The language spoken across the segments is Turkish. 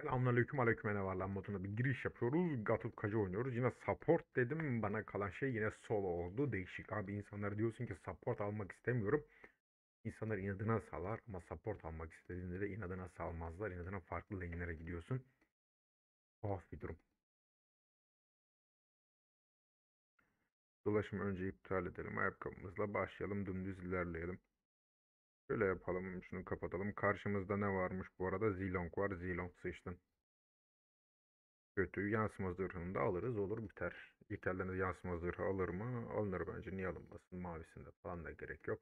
Selamünaleyküm aleyküm ne var lan moduna bir giriş yapıyoruz. Gatot Kaca oynuyoruz. Yine support dedim. Bana kalan şey yine solo oldu. Değişik abi insanlara diyorsun ki support almak istemiyorum. İnsanlar inadına salar ama support almak istediğinde de inadına salmazlar. İnadına farklı lane'lere gidiyorsun. Tuhaf bir durum. Dolaşımı önce iptal edelim. Ayakkabımızla başlayalım. Dümdüz ilerleyelim. Şöyle yapalım. Şunu kapatalım. Karşımızda ne varmış bu arada? Zilong var. Zilong sıçtın. Kötü yansıma zırhını da alırız olur biter. İlk elden de yansıma zırhı alır mı? Alınır bence. Niye alınmasın? Mavisinde falan da gerek yok.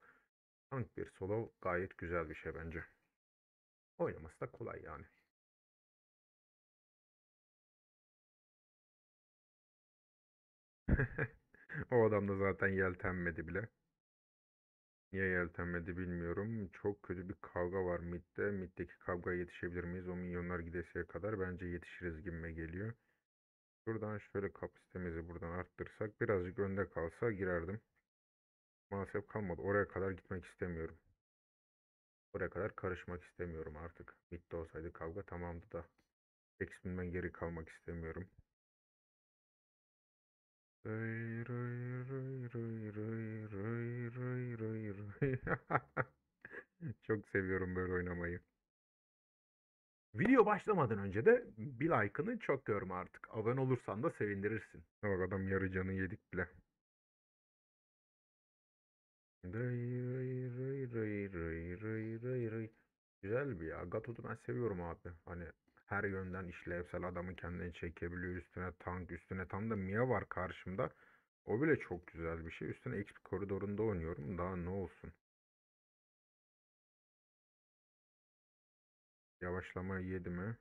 Tank bir solo gayet güzel bir şey bence. Oynaması da kolay yani. O adam da zaten yeltenmedi bile. Niye yeltenmedi bilmiyorum. Çok kötü bir kavga var midde. Middeki kavgaya yetişebilir miyiz? O milyonlar gidesiye kadar bence yetişiriz gibime geliyor. Şuradan şöyle kapasitemizi buradan arttırsak birazcık önde kalsa girerdim. Maalesef kalmadı. Oraya kadar gitmek istemiyorum. Oraya kadar karışmak istemiyorum artık. Bitti olsaydı kavga tamamdı da. X-Men'den geri kalmak istemiyorum. Rıy Çok seviyorum böyle oynamayı. Video başlamadan önce de bir like'ını çok görme artık. Abone olursan da sevindirirsin. Bak adam yarı canı yedik bile. Rıy rıy rıy rıy rıy rıy rıy rıy. Güzel bir ya. Gatot'u ben seviyorum abi. Hani her yönden işlevsel adamı kendine çekebiliyor. Üstüne tank, üstüne tam da Mia var karşımda. O bile çok güzel bir şey. Üstüne XP koridorunda oynuyorum. Daha ne olsun. Yavaşlama yedi mi?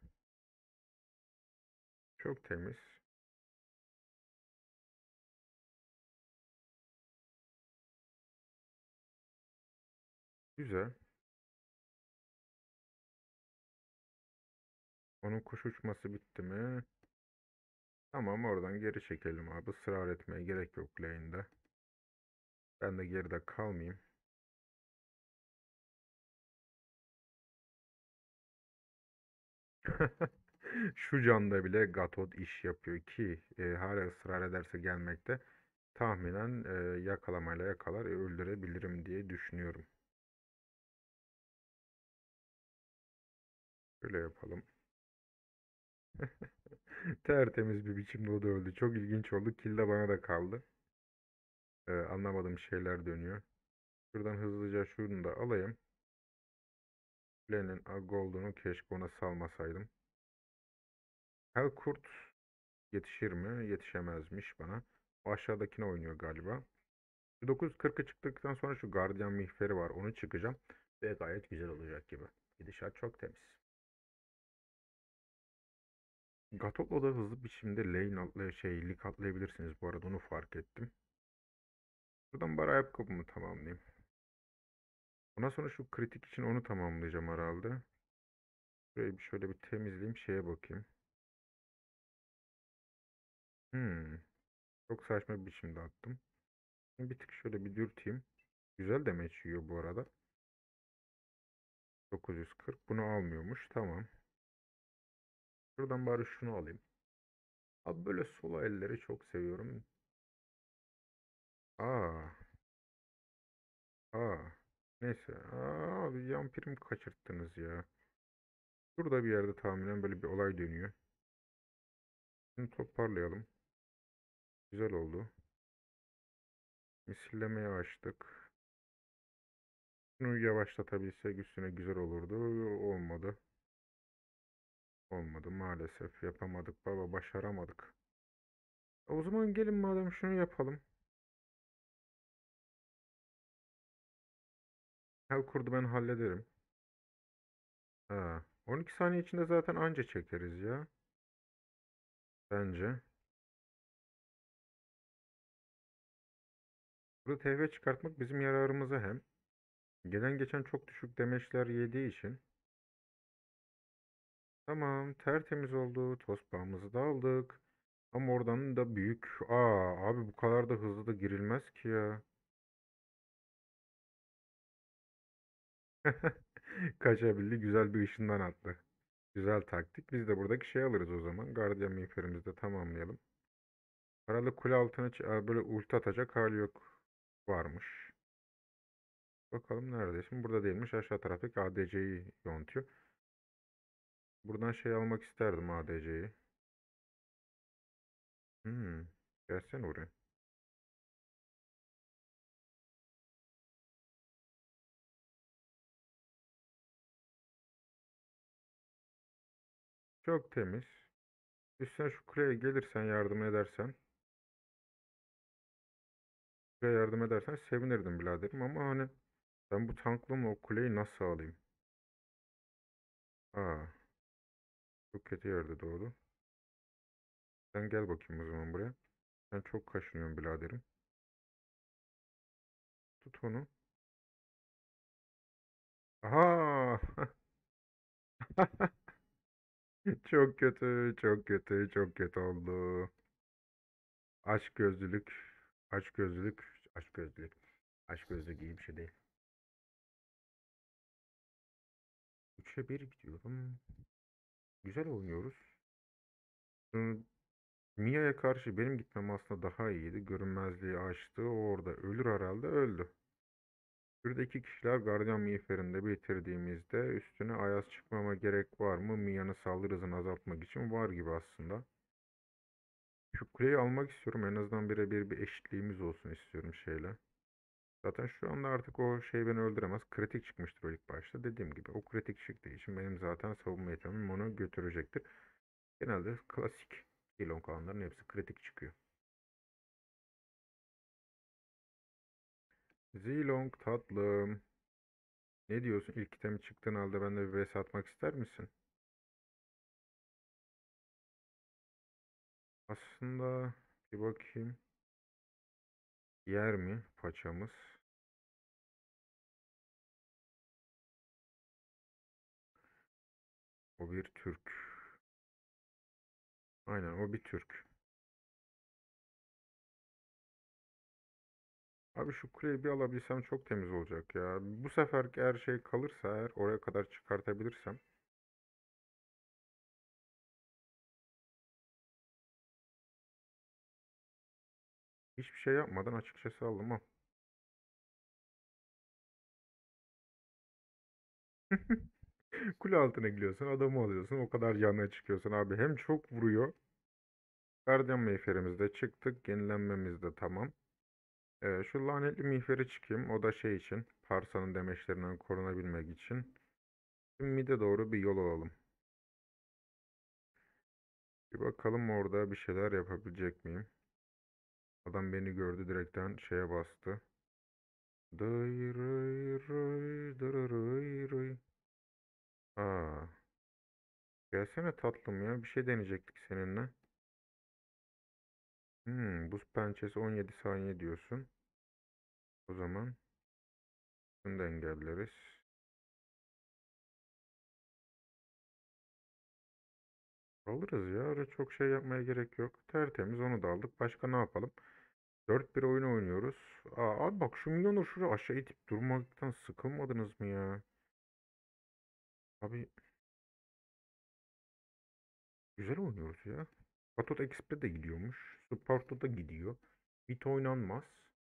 Çok temiz. Güzel. Onun kuş uçması bitti mi? Tamam oradan geri çekelim abi. Israr etmeye gerek yok lane'de. Ben de geride kalmayayım. Şu canda bile Gatot iş yapıyor ki e, hala ısrar ederse gelmekte tahminen e, yakalamayla yakalar e, öldürebilirim diye düşünüyorum. Şöyle yapalım. Tertemiz bir biçimde o da öldü. Çok ilginç oldu. Kill de bana da kaldı. Ee, anlamadığım şeyler dönüyor. Şuradan hızlıca şunu da alayım. Len'in Golden'u keşke ona salmasaydım. Helkurt yetişir mi? Yetişemezmiş bana. O aşağıdakine oynuyor galiba. 940'ı çıktıktan sonra şu gardiyan mihveri var. Onu çıkacağım. Ve gayet güzel olacak gibi. Gidişat çok temiz. Gatot'la da hızlı biçimde lane atla şey lig atlayabilirsiniz bu arada onu fark ettim. Buradan bari ayakkabımı tamamlayayım. Ondan sonra şu kritik için onu tamamlayacağım herhalde. Şurayı şöyle bir temizleyeyim şeye bakayım. Hmm. Çok saçma bir biçimde attım. Bir tık şöyle bir dürteyim. Güzel damage yiyor bu arada. 940. Bunu almıyormuş. Tamam. Şuradan bari şunu alayım. Abi böyle solo elleri çok seviyorum. Aa. Aa. Neyse. Aa, abi yan prim kaçırttınız ya. Şurada bir yerde tahminen böyle bir olay dönüyor. Şimdi toparlayalım. Güzel oldu. Misillemeye açtık. Şunu yavaşlatabilsek üstüne güzel olurdu. Olmadı. Olmadı maalesef yapamadık baba başaramadık. O zaman gelin madem şunu yapalım. Hel kurdu ben hallederim. Ha, 12 saniye içinde zaten anca çekeriz ya. Bence. Burada TV çıkartmak bizim yararımıza hem. Gelen geçen çok düşük demeçler yediği için. Tamam tertemiz oldu. Toz bağımızı da aldık. Ama oradan da büyük. Aa abi bu kadar da hızlı da girilmez ki ya. Kaçabildi. Güzel bir ışından attı. Güzel taktik. Biz de buradaki şey alırız o zaman. Guardian miğferimizi de tamamlayalım. Paralı kule altına böyle ulti atacak hali yok. Varmış. Bakalım neredesin? Burada değilmiş. Aşağı taraftaki ADC'yi yontuyor. Buradan şey almak isterdim ADC'yi. Hmm. Gelsene oraya. Çok temiz. Üstüne şu kuleye gelirsen yardım edersen. Kuleye yardım edersen sevinirdim biraderim ama hani ben bu tanklamla o kuleyi nasıl alayım? Aa, çok kötü yerde doğdu. Sen gel bakayım o zaman buraya. Sen çok kaşınıyorsun biraderim. Tut onu. Aha! Çok kötü, çok kötü, çok kötü oldu. Aşk gözlülük, aşk gözlülük, aşk gözlülük. Aşk gözlülük iyi bir şey değil. 3'e 1 gidiyorum. Güzel oynuyoruz. Mia'ya karşı benim gitmem aslında daha iyiydi. Görünmezliği açtı. O orada ölür herhalde. Öldü. Şurada iki kişiler gardiyan miğferinde bitirdiğimizde üstüne ayaz çıkmama gerek var mı? Mia'nın saldırı hızını azaltmak için var gibi aslında. Şu kuleyi almak istiyorum. En azından birebir bir eşitliğimiz olsun istiyorum şeyle. Zaten şu anda artık o şey beni öldüremez. Kritik çıkmıştır o ilk başta. Dediğim gibi o kritik çıktığı için benim zaten savunma yeteneğim onu götürecektir. Genelde klasik Zilong alanların hepsi kritik çıkıyor. Zilong tatlım. Ne diyorsun? İlk itemi çıktığın halde ben de bir vs atmak ister misin? Aslında bir bakayım. Yer mi paçamız? O bir Türk. Aynen o bir Türk. Abi şu kuleyi bir alabilsem çok temiz olacak ya. Bu sefer eğer şey kalırsa eğer oraya kadar çıkartabilirsem. Hiçbir şey yapmadan açıkçası aldım al. Kule altına gidiyorsun, adamı alıyorsun, o kadar canına çıkıyorsun abi. Hem çok vuruyor. Gardiyan miğferimizde çıktık, yenilenmemiz de tamam. Ee, şu lanetli miğferi çıkayım. O da şey için, Parsa'nın demeçlerinden korunabilmek için. Şimdi mid'e doğru bir yol alalım. Bir bakalım orada bir şeyler yapabilecek miyim? Adam beni gördü direkten şeye bastı. Dıy rıy rıy dırırıy rıy. Aa. Gelsene tatlım ya. Bir şey deneyecektik seninle. Hmm, buz pençesi 17 saniye diyorsun. O zaman bunu da engelleriz. Alırız ya. Öyle çok şey yapmaya gerek yok. Tertemiz onu da aldık. Başka ne yapalım? 4-1 oyun oynuyoruz. Aa, abi bak şu milyonu şuraya aşağı itip durmaktan sıkılmadınız mı ya? Abi güzel oynuyoruz ya. Gatot Xp'e de gidiyormuş. Sparta da gidiyor. Bit oynanmaz.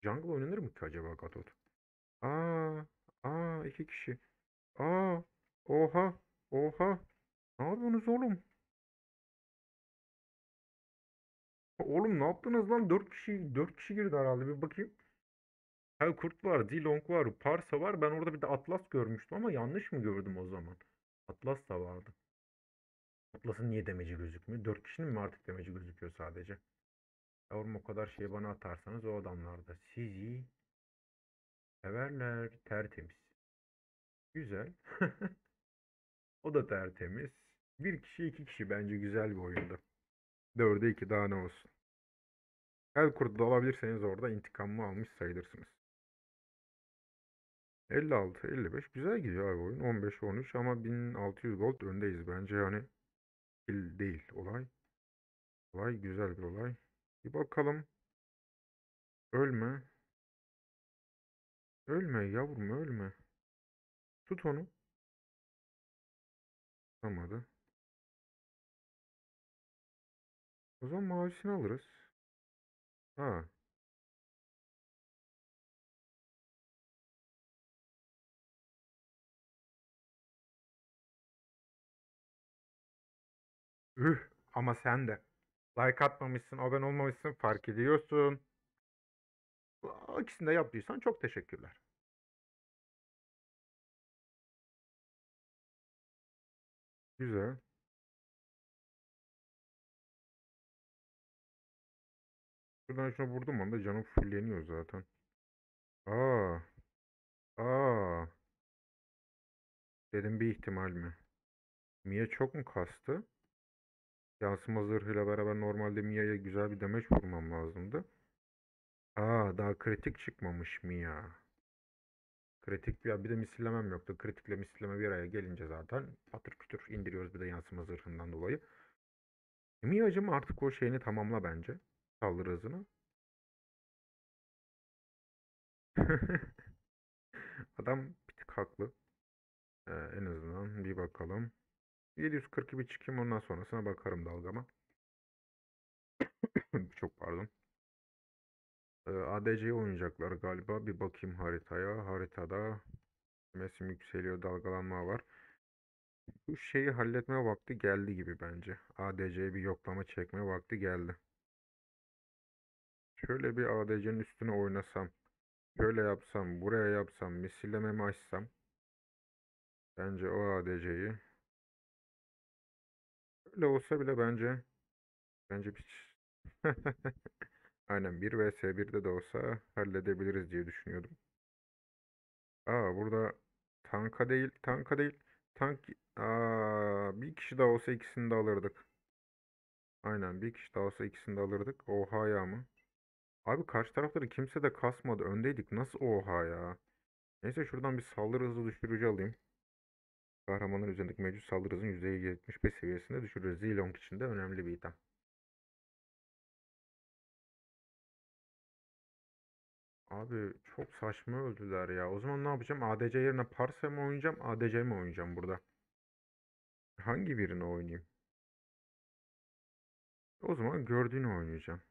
Jungle oynanır mı ki acaba Gatot? Aa, aa iki kişi. Aa, oha, oha. Ne yapıyorsunuz oğlum? Oğlum ne yaptınız lan? 4 kişi 4 kişi girdi herhalde. Bir bakayım. Ha kurt var, Zilong var, Parsa var. Ben orada bir de Atlas görmüştüm ama yanlış mı gördüm o zaman? Atlas da vardı. Atlas'ın niye demeci gözükmüyor? 4 kişinin mi artık demeci gözüküyor sadece? Yavrum o kadar şey bana atarsanız o adamlar da sizi severler. Tertemiz. Güzel. O da tertemiz. Bir kişi iki kişi bence güzel bir oyundu. Dörde iki daha ne olsun. El kurdu alabilirseniz orada intikamımı almış sayılırsınız. 56, 55 güzel gidiyor abi oyun. 15, 13 ama 1600 gold öndeyiz bence yani değil olay. Olay güzel bir olay. Bir bakalım. Ölme. Ölme yavrum ölme. Tut onu. Tutamadı. O zaman mavisini alırız. Ha. Üh ama sen de. Like atmamışsın, abone olmamışsın, fark ediyorsun. İkisini de yaptıysan çok teşekkürler. Güzel. Şuradan şuna vurdum anda canım fulleniyor zaten. Aa. Aa. Dedim bir ihtimal mi? Mia çok mu kastı? Yansıma zırhıyla beraber normalde Mia'ya güzel bir demeç vurmam lazımdı. Aa daha kritik çıkmamış Mia. Kritik bir, bir de misillemem yoktu. Kritikle misilleme bir araya gelince zaten patır kütür indiriyoruz bir de yansıma zırhından dolayı. Mia'cım artık o şeyini tamamla bence. Saldırı hızını. Adam bir tık haklı. Ee, en azından bir bakalım. 740 bir çıkayım ondan sonrasına bakarım dalgama. Çok pardon. Ee, ADC'yi oynayacaklar galiba. Bir bakayım haritaya. Haritada mesim yükseliyor, dalgalanma var. Bu şeyi halletme vakti geldi gibi bence. ADC'ye bir yoklama çekme vakti geldi. Şöyle bir ADC'nin üstüne oynasam. Şöyle yapsam, buraya yapsam, misillememi açsam. Bence o ADC'yi. Öyle olsa bile bence bence bir Aynen 1 vs 1'de de olsa halledebiliriz diye düşünüyordum. Aa burada tanka değil, tanka değil. Tank aa bir kişi daha olsa ikisini de alırdık. Aynen bir kişi daha olsa ikisini de alırdık. Oha ya mı? Abi karşı tarafları kimse de kasmadı. Öndeydik. Nasıl oha ya? Neyse şuradan bir saldırı hızı düşürücü alayım. Kahramanın üzerindeki mevcut saldırı hızını %75 seviyesinde düşürür. Zilong için de önemli bir item. Abi çok saçma öldüler ya. O zaman ne yapacağım? ADC yerine Parse mi oynayacağım? ADC mi oynayacağım burada? Hangi birini oynayayım? O zaman gördüğünü oynayacağım.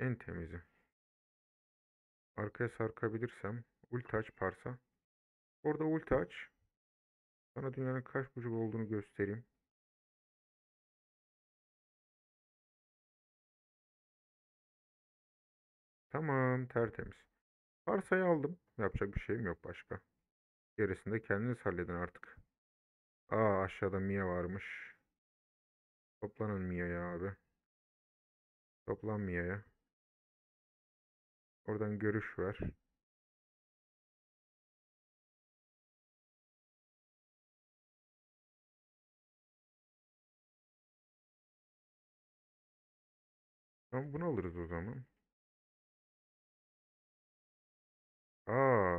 En temizi. Arkaya sarkabilirsem ulti aç Parsa. Orada ulti aç. Sana dünyanın kaç bucuk olduğunu göstereyim. Tamam tertemiz. Parsayı aldım. Yapacak bir şeyim yok başka. Gerisini kendiniz halledin artık. Aa aşağıda Mia varmış. Toplanın Mia'ya abi. Toplan Mia'ya. Oradan görüş ver. Tamam bunu alırız o zaman. Aa.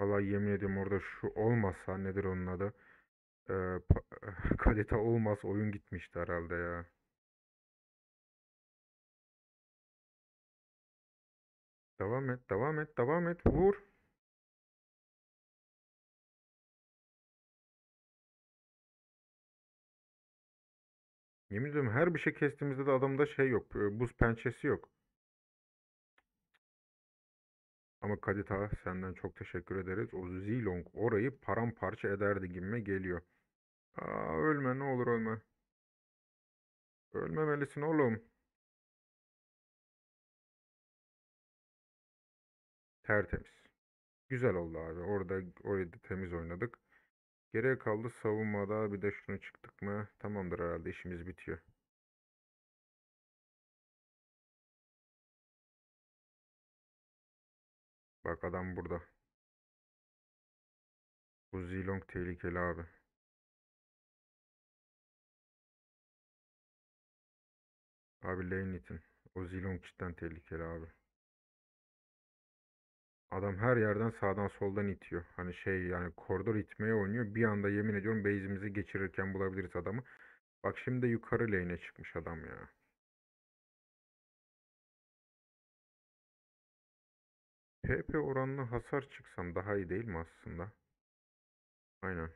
Vallahi yemin ediyorum orada şu olmasa nedir onun adı? Ee, kalite olmaz oyun gitmişti herhalde ya. Devam et, devam et, devam et. Vur. Yemin ediyorum her bir şey kestiğimizde de adamda şey yok. e, Buz pençesi yok. Ama Kadita senden çok teşekkür ederiz. O Zilong orayı paramparça ederdi gibime geliyor. Aa, ölme ne olur ölme. Ölmemelisin oğlum. Tertemiz. Güzel oldu abi. Orada orayı da temiz oynadık. Geriye kaldı savunmada. Bir de şunu çıktık mı? Tamamdır herhalde işimiz bitiyor. Bak adam burada. Bu Zilong tehlikeli abi. Abi lane itin. O Zilong cidden tehlikeli abi. Adam her yerden sağdan soldan itiyor. Hani şey yani koridor itmeye oynuyor. Bir anda yemin ediyorum base'imizi geçirirken bulabiliriz adamı. Bak şimdi de yukarı lane'e çıkmış adam ya. PP oranlı hasar çıksam daha iyi değil mi aslında? Aynen.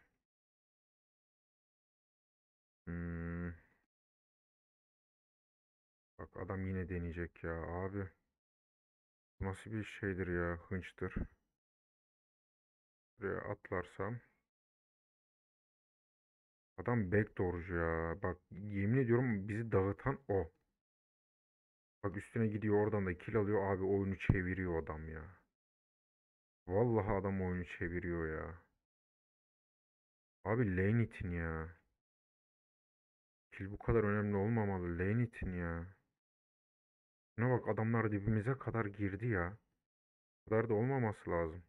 Hmm. Bak adam yine deneyecek ya abi. Nasıl bir şeydir ya hınçtır. Buraya atlarsam. Adam backdoorcu ya. Bak yemin ediyorum bizi dağıtan o. Bak üstüne gidiyor oradan da kill alıyor abi oyunu çeviriyor adam ya. Vallahi adam oyunu çeviriyor ya. Abi lane itin ya. Kill bu kadar önemli olmamalı. Lane itin ya. Şuna bak adamlar dibimize kadar girdi ya. Kadar da olmaması lazım.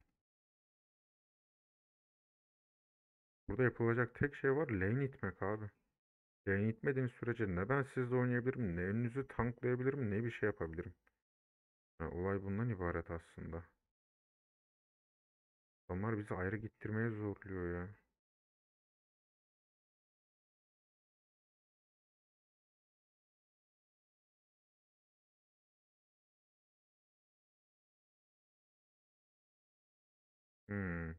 Burada yapılacak tek şey var lane itmek abi. Lane itmediğiniz sürece ne ben sizle oynayabilirim, ne önünüzü tanklayabilirim, ne bir şey yapabilirim. Ha, olay bundan ibaret aslında. Adamlar bizi ayrı gittirmeye zorluyor ya. Hmm.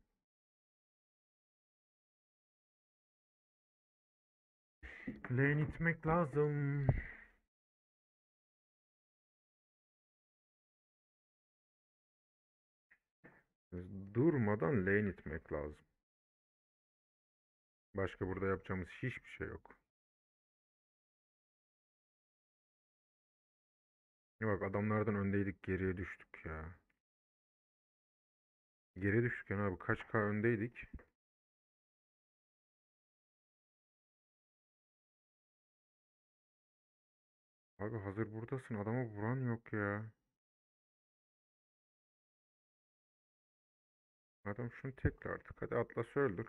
Lane itmek lazım. Durmadan lane itmek lazım. Başka burada yapacağımız hiçbir şey yok. Bak adamlardan öndeydik geriye düştük ya. Geriye düştük yani abi kaç K öndeydik. Abi hazır buradasın adama vuran yok ya. Adam şunu tekle artık hadi Atlas öldür.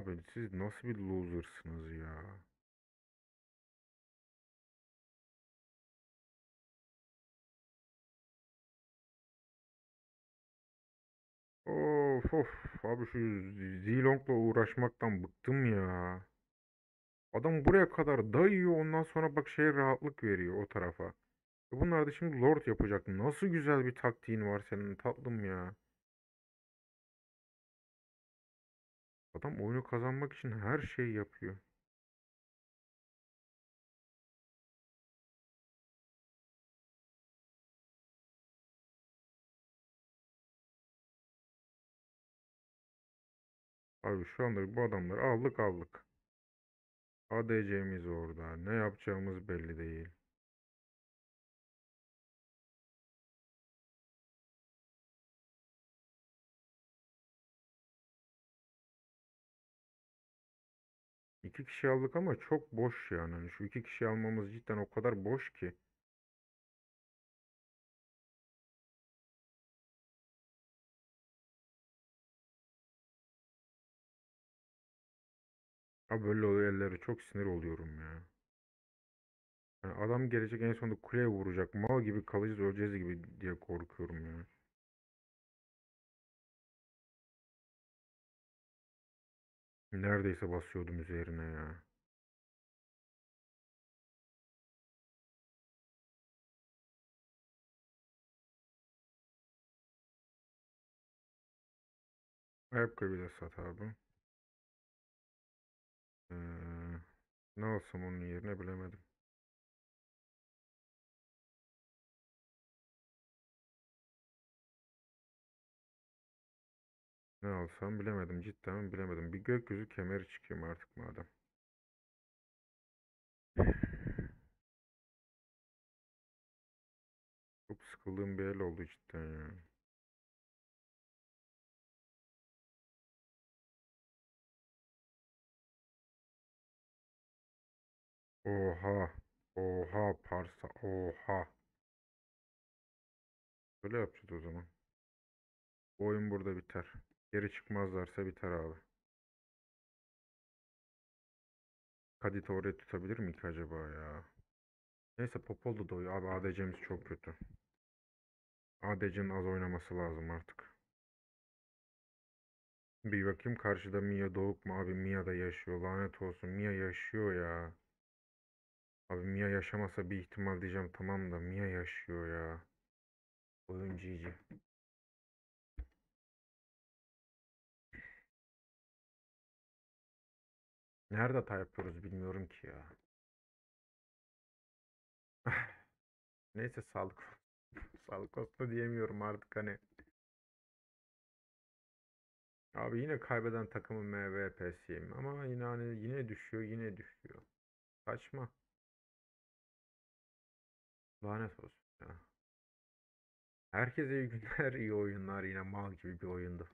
Abi siz nasıl bir loser'sınız ya. Of of abi şu Zilong'la uğraşmaktan bıktım ya. Adam buraya kadar dayıyor ondan sonra bak şey rahatlık veriyor o tarafa. E Bunlar da şimdi Lord yapacak. Nasıl güzel bir taktiğin var senin tatlım ya. Adam oyunu kazanmak için her şeyi yapıyor. Abi şu anda bu adamları aldık aldık. ADC'miz orada. Ne yapacağımız belli değil. İki kişi aldık ama çok boş yani. Hani şu iki kişi almamız cidden o kadar boş ki. Abi böyle yerlere çok sinir oluyorum ya. Yani adam gelecek en sonunda kuleye vuracak. Mal gibi kalacağız öleceğiz gibi diye korkuyorum ya. Neredeyse basıyordum üzerine ya. Ayakkabı da sat abi. Ee, ne alsam onun yerine bilemedim. Ne alsam bilemedim. Cidden bilemedim. Bir gökyüzü kemeri çıkayım artık madem. Çok sıkıldığım bir el oldu cidden ya. Oha. Oha parsa. Oha. Böyle yapacağız o zaman. Oyun burada biter. Geri çıkmazlarsa biter abi. Kadita oraya tutabilir mi ki acaba ya? Neyse Popol da doyuyor. Abi ADC'miz çok kötü. ADC'nin az oynaması lazım artık. Bir bakayım karşıda Mia Doğuk mu? Abi Mia da yaşıyor. Lanet olsun. Mia yaşıyor ya. Abi Mia yaşamasa bir ihtimal diyeceğim tamam da Mia yaşıyor ya. Oyun GG. Nerede hata yapıyoruz bilmiyorum ki ya. Neyse sağlık. Sağlık olsun diyemiyorum artık hani. Abi yine kaybeden takımın MVP'siyim ama yine hani yine düşüyor yine düşüyor. Saçma. Lanet olsun ya. Herkese iyi günler, iyi oyunlar. Yine mal gibi bir oyundu.